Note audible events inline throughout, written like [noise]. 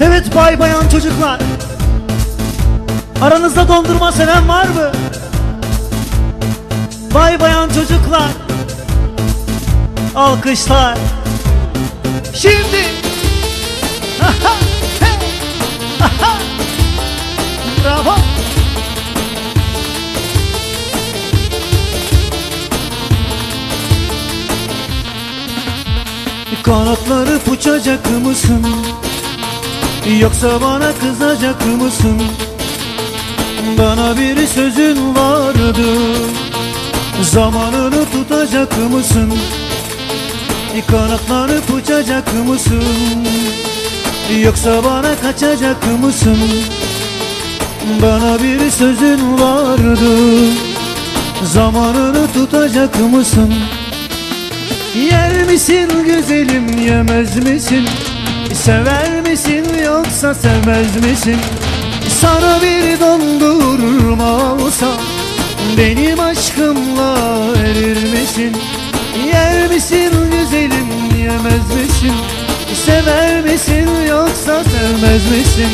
Evet bay bayan çocuklar Aranızda dondurma seven var mı? Bay bayan çocuklar Alkışlar Şimdi. [laughs] Bravo Kanatları uçacak mısın? Yoksa bana kızacak mısın? Bana bir sözün vardı Zamanını tutacak mısın? Kanatları uçacak mısın? Yoksa bana kaçacak mısın? Bana bir sözün vardı Zamanını tutacak mısın? Yer misin güzelim yemez misin? Sever yoksa sevmez misin? Sana bir dondurma olsa Benim aşkımla erir misin? Yer misin güzelim yemez misin? Sever misin yoksa sevmez misin?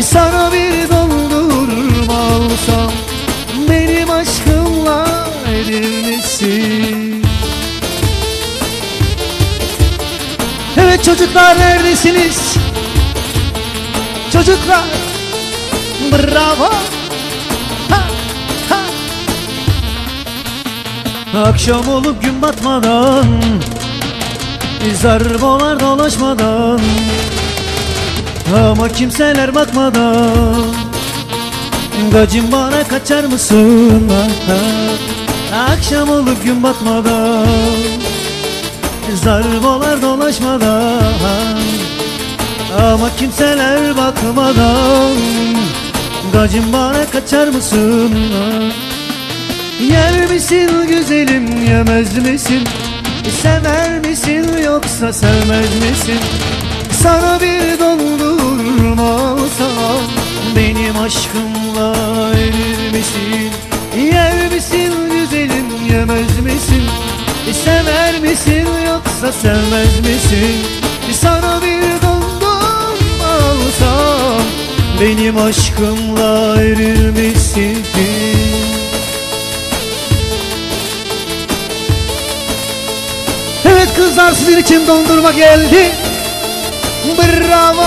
Sana bir dondurma olsa Benim aşkımla erir misin? Evet çocuklar neredesiniz? Çocuklar Bravo ha, ha. Akşam olup gün batmadan Zarbolar dolaşmadan Ama kimseler bakmadan Gacım bana kaçar mısın? Ha. Akşam olup gün batmadan Zarbolar dolaşmadan Ama kimseler bakmadan Gacım bana kaçar mısın? Yer misin güzelim yemez misin? Sever misin yoksa sevmez misin? Sana bir dondurma olsa Benim aşkımla erir misin? Yer misin güzelim yemez misin? Sever misin yoksa sevmez misin? Sana bir dondurma Benim aşkımla erir misin? Evet kızlar sizin için dondurma geldi. Bravo.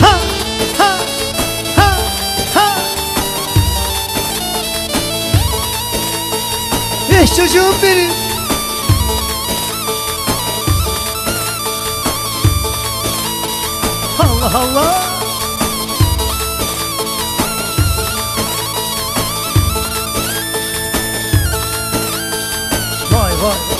Ha ha ha ha. Eh çocuğum benim. Allah Allah হয়